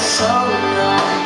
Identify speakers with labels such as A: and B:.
A: so long.